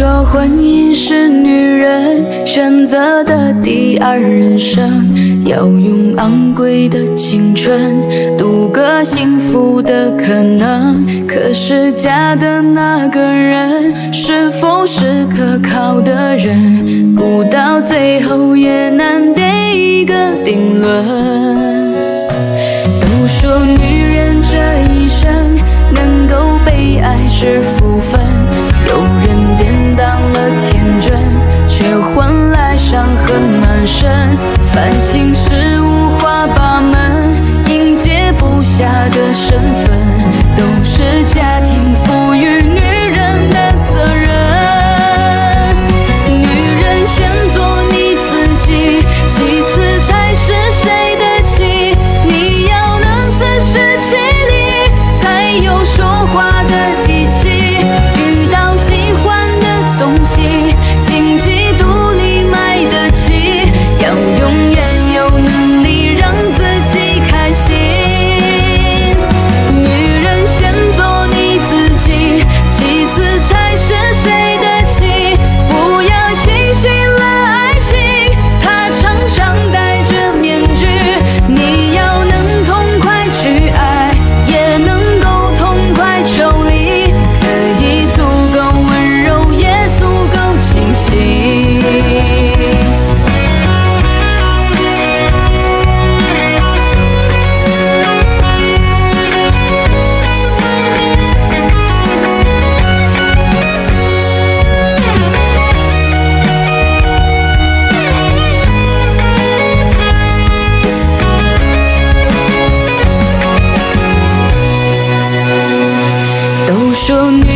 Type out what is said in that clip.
说婚姻是女人选择的第二人生，要用昂贵的青春赌个幸福的可能。可是嫁的那个人是否是可靠的人，不到最后也难给一个定论。繁星是五花八门，应接不暇的身份，说女